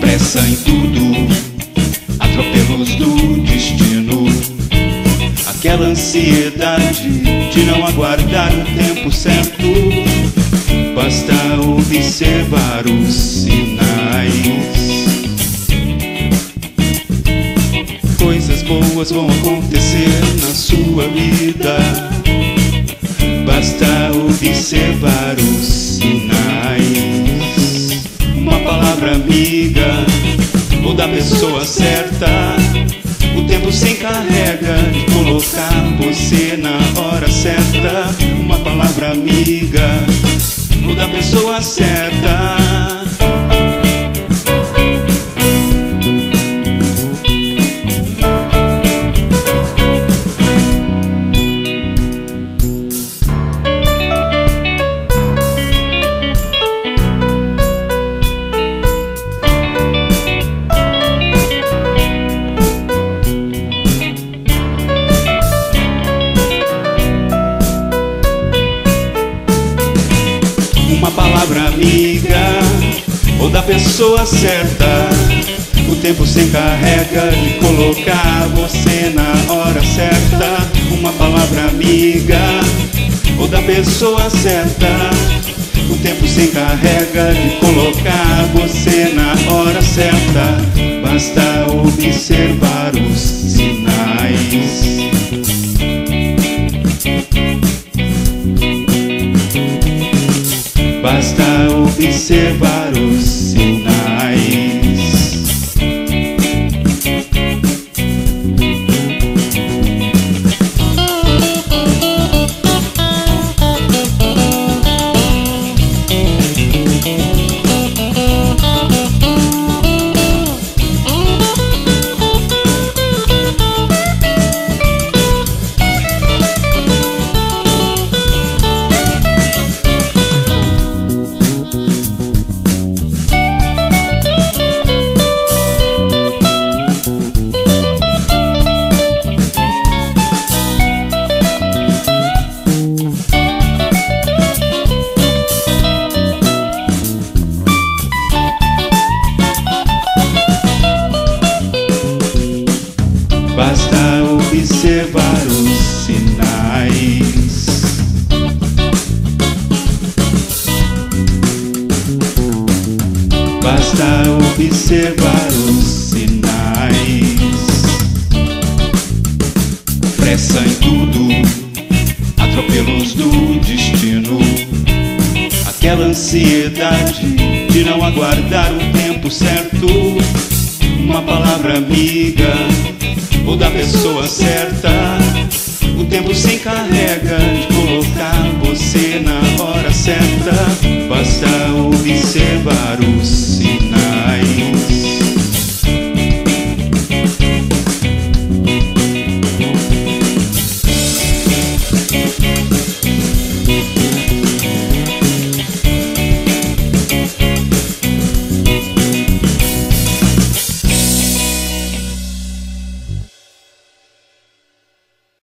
Pressa em tudo, atropelos do destino. Aquela ansiedade de não aguardar o tempo certo. Basta observar os sinais. Coisas boas vão acontecer sua vida. Basta observar os sinais. Uma palavra amiga ou da pessoa certa. O tempo se encarrega de colocar você na hora certa. Uma palavra amiga ou da pessoa certa. Ou da pessoa certa. O tempo se encarrega de colocar você na hora certa. Uma palavra amiga ou da pessoa certa. O tempo se encarrega de colocar você na hora certa. Basta observar os sinais. Basta observar os sinais. Basta observar os sinais. Pressa em tudo, atropelos do destino. Aquela ansiedade de não aguardar o tempo certo. Uma palavra amiga ou da pessoa certa. O tempo se encarrega de colocar você na hora certa. Basta observar os.